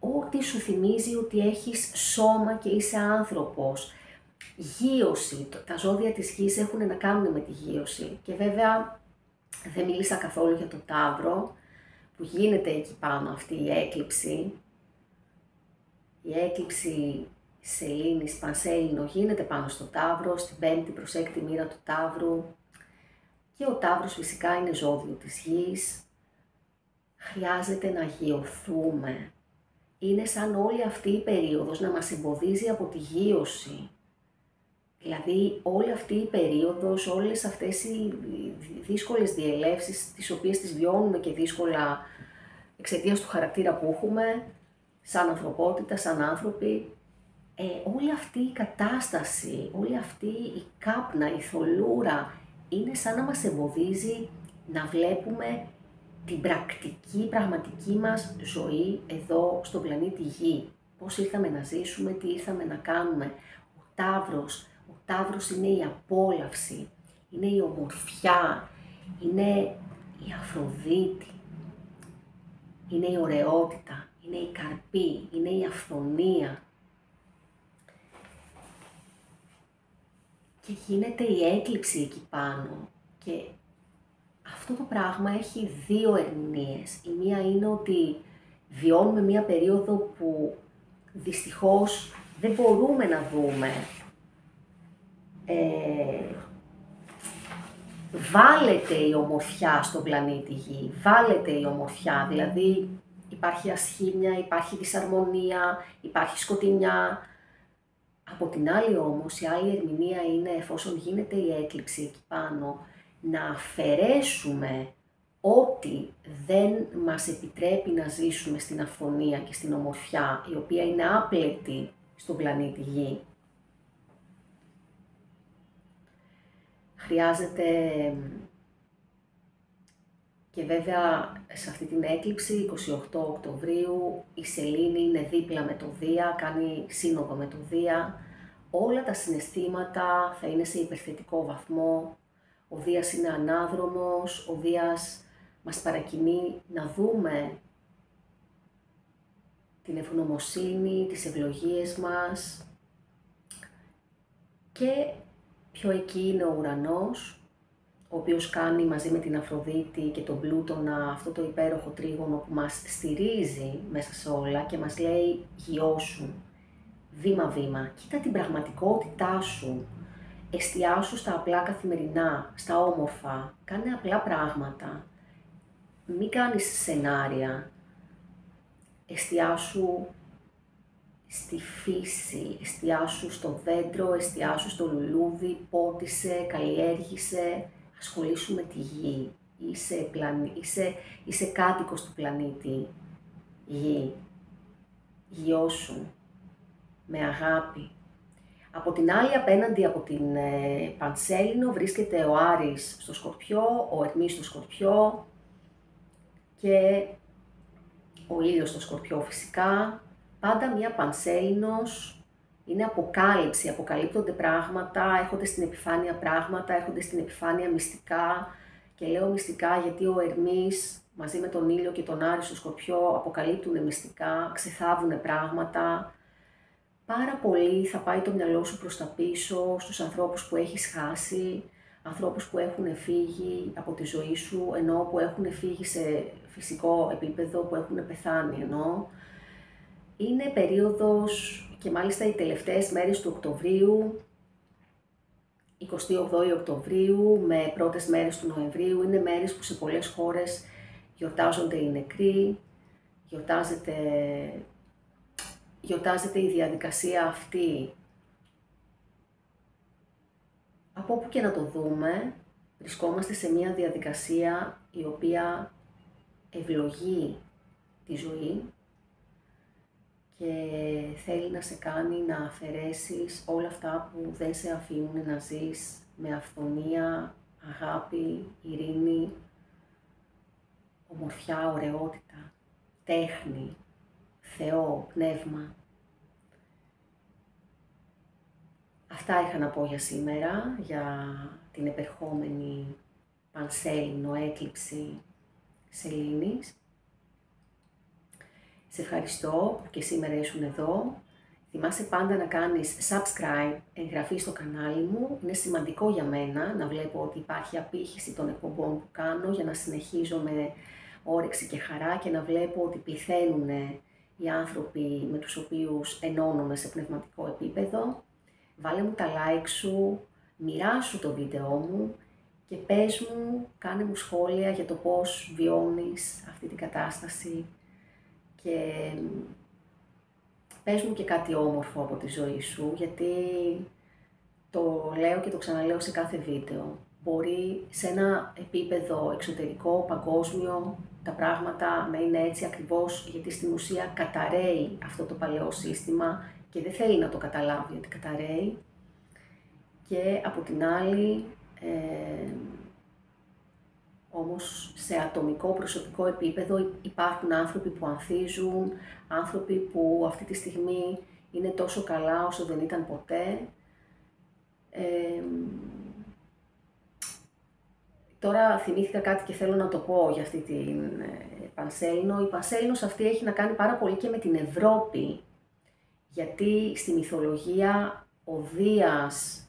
ό,τι σου θυμίζει ότι έχεις σώμα και είσαι άνθρωπος. Γείωση, τα ζώδια της γης έχουν να κάνουν με τη γείωση και βέβαια δεν μίλησα καθόλου για το τάβρο που γίνεται εκεί πάνω αυτή η έκλειψη. Η έκλειψη σελήνης πανσέλινο γίνεται πάνω στο Ταύρο, στην πέμπτη προς έκτη μοίρα του Ταύρου και ο Ταύρος φυσικά είναι ζώδιο της γης. Χρειάζεται να γειωθούμε. Είναι σαν όλη αυτή η περίοδος να μας εμποδίζει από τη γείωση. Δηλαδή όλη αυτή η περίοδος, όλες αυτές οι δύσκολες διελεύσεις, τις οποίες τις βιώνουμε και δύσκολα εξαιτίας του χαρακτήρα που έχουμε, σαν ανθρωπότητα, σαν άνθρωποι, ε, όλη αυτή η κατάσταση, όλη αυτή η κάπνα, η θολούρα, είναι σαν να μας εμποδίζει να βλέπουμε την πρακτική, πραγματική μας ζωή εδώ στον πλανήτη Γη. Πώς ήρθαμε να ζήσουμε, τι ήρθαμε να κάνουμε. Ο Ταύρος, ο Ταύρος είναι η απόλαυση, είναι η ομορφιά, είναι η Αφροδίτη, είναι η ωραιότητα, είναι η καρπή, είναι η αυθονία. Και γίνεται η έκλειψη εκεί πάνω και αυτό το πράγμα έχει δύο ερμηνείες. Η μία είναι ότι βιώνουμε μία περίοδο που δυστυχώς δεν μπορούμε να δούμε. Ε, βάλετε η ομορφιά στον πλανήτη Γη, βάλετε η ομορφιά, δηλαδή υπάρχει ασχήμια, υπάρχει δυσαρμονία, υπάρχει σκοτεινιά. Από την άλλη όμως, η άλλη ερμηνεία είναι εφόσον γίνεται η έκλειψη εκεί πάνω, να αφαιρέσουμε ό,τι δεν μας επιτρέπει να ζήσουμε στην αυθονία και στην ομορφιά, η οποία είναι άπλετη στον πλανήτη Γη. Χρειάζεται και βέβαια σε αυτή την έκλειψη, 28 Οκτωβρίου, η Σελήνη είναι δίπλα με το Δία, κάνει σύνοδο με το Δία, όλα τα συναισθήματα θα είναι σε υπερθετικό βαθμό, ο Δίας είναι ανάδρομος, ο Δίας μας παρακινεί να δούμε την ευγνωμοσύνη, τις ευλογίες μας. Και πιο εκεί είναι ο ουρανός, ο οποίος κάνει μαζί με την Αφροδίτη και τον Πλούτονα αυτό το υπέροχο τρίγωνο που μας στηρίζει μέσα σε όλα και μας λέει γιώσου, βήμα-βήμα, κοίτα την πραγματικότητά σου, εστιάσου στα απλά καθημερινά, στα όμορφα, κάνε απλά πράγματα, μην κάνεις σενάρια, εστιάσου στη φύση, εστιάσου στο δέντρο, εστιάσου στο λουλούδι, πότισε, καλλιέργησε, ασχολήσου με τη γη. Είσαι, πλανή, είσαι, είσαι κάτοικος του πλανήτη. Γη. Γιώσου. Με αγάπη. Από την άλλη απέναντι από την ε, Πανσέλινο βρίσκεται ο Άρης στο Σκορπιό, ο Ερμής στο Σκορπιό και ο ήλιος στο Σκορπιό φυσικά. Πάντα μια Πανσέλινος είναι αποκάλυψη, αποκαλύπτονται πράγματα, έρχονται στην επιφάνεια πράγματα, έρχονται στην επιφάνεια μυστικά και λέω μυστικά γιατί ο Ερμής μαζί με τον ήλιο και τον Άρη στο Σκορπιό αποκαλύπτουν μυστικά, ξεθάβουν πράγματα. Πάρα πολύ θα πάει το μυαλό σου προς τα πίσω, στους ανθρώπους που έχεις χάσει, ανθρώπους που έχουν φύγει από τη ζωή σου, ενώ που έχουν φύγει σε φυσικό επίπεδο, που έχουν πεθάνει ενώ. Είναι περίοδος και μάλιστα οι τελευταίες μέρες του Οκτωβρίου, 28 Οκτωβρίου με πρώτες μέρες του Νοεμβρίου, είναι μέρες που σε πολλές χώρες γιορτάζονται οι νεκροί, γιορτάζεται, γιορτάζεται η διαδικασία αυτή; Από όπου και να το δούμε, βρισκόμαστε σε μια διαδικασία η οποία ευλογεί τη ζωή, και θέλει να σε κάνει να αφαιρέσεις όλα αυτά που δεν σε αφήνουν να ζεις με αυθονία, αγάπη, ειρήνη, ομορφιά, ωραιότητα, τέχνη, Θεό, πνεύμα. Αυτά είχα να πω για σήμερα, για την επερχόμενη πανσέλινο έκλειψη σελήνης. Σε ευχαριστώ που και σήμερα ήσουν εδώ. Θυμάσαι πάντα να κάνεις subscribe, εγγραφή στο κανάλι μου. Είναι σημαντικό για μένα να βλέπω ότι υπάρχει απήχηση των εκπομπών που κάνω για να συνεχίζω με όρεξη και χαρά και να βλέπω ότι πληθαίνουν οι άνθρωποι με τους οποίους ενώνομαι σε πνευματικό επίπεδο. Βάλε μου τα like σου, μοιράσου το βίντεό μου και πες μου, κάνε μου σχόλια για το πώς βιώνεις αυτή την κατάσταση και πες μου και κάτι όμορφο από τη ζωή σου, γιατί το λέω και το ξαναλέω σε κάθε βίντεο. Μπορεί σε ένα επίπεδο εξωτερικό, παγκόσμιο, τα πράγματα να είναι έτσι ακριβώς γιατί στην ουσία καταραίει αυτό το παλαιό σύστημα και δεν θέλει να το καταλάβει ότι καταραίει. Και από την άλλη, ε, όμως σε ατομικό προσωπικό επίπεδο υπάρχουν άνθρωποι που ανθίζουν, άνθρωποι που αυτή τη στιγμή είναι τόσο καλά όσο δεν ήταν ποτέ. Τώρα θυμήθηκα κάτι και θέλω να το πω για αυτή την ε, Πανσέλινο. Η Πανσέλινος αυτή έχει να κάνει πάρα πολύ και με την Ευρώπη, γιατί στη μυθολογία ο Δίας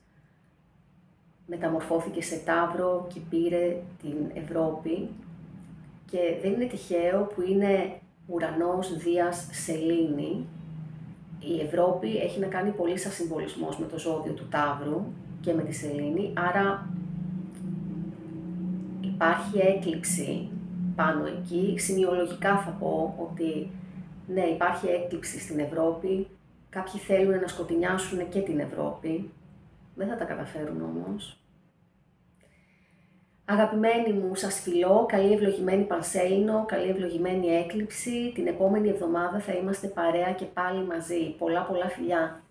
μεταμορφώθηκε σε Ταύρο και πήρε την Ευρώπη και δεν είναι τυχαίο που είναι ουρανός Δίας Σελήνη. Η Ευρώπη έχει να κάνει πολύ σαν συμβολισμός με το ζώδιο του Ταύρου και με τη Σελήνη, άρα υπάρχει έκλειψη πάνω εκεί. Σημειολογικά θα πω ότι ναι, υπάρχει έκλειψη στην Ευρώπη, κάποιοι θέλουν να σκοτεινιάσουν και την Ευρώπη, δεν θα τα καταφέρουν όμως. Αγαπημένοι μου, σας φιλώ, καλή ευλογημένη Πανσέλινο, καλή ευλογημένη έκλειψη. Την επόμενη εβδομάδα θα είμαστε παρέα και πάλι μαζί. Πολλά πολλά φιλιά.